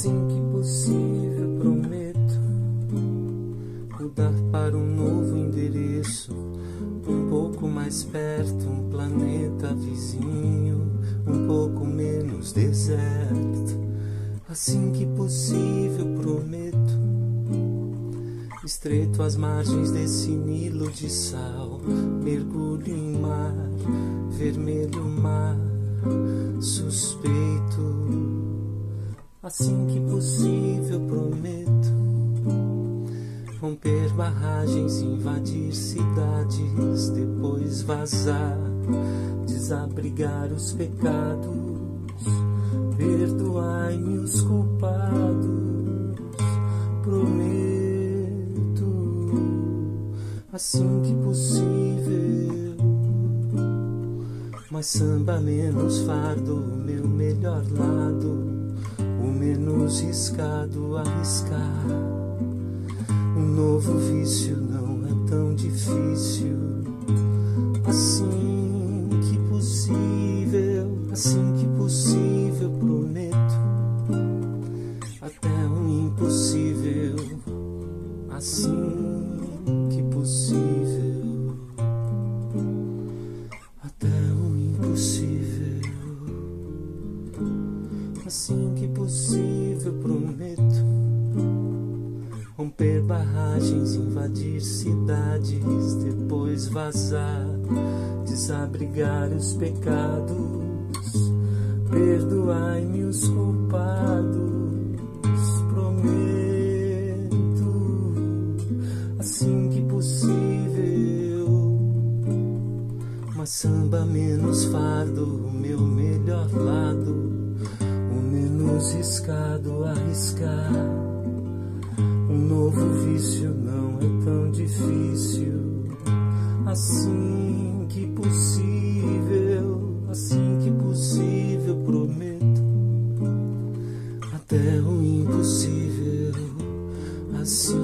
Assim que possível, prometo mudar para um novo endereço, um pouco mais perto, um planeta vizinho, um pouco menos deserto. Assim que possível, prometo estreito às margens desse Nilo de sal, mergulho em mar, vermelho mar, suspeito. Assim que possível, prometo. Romper barragens, invadir cidades, depois vazar, desabrigar os pecados, perdoai-me os culpados, prometo, assim que possível. Mas samba menos fardo, meu melhor lado menos riscado arriscar. Um novo vício não é tão difícil. Assim que possível, assim que possível, prometo. Até um impossível, assim que possível. Assim que possível, prometo. Romper barragens, invadir cidades, depois vazar, desabrigar os pecados, perdoai-me os culpados, prometo, assim que possível, mas samba menos fardo, o meu melhor lado menos riscado arriscar. Um novo vício não é tão difícil. Assim que possível, assim que possível, prometo. Até o impossível, assim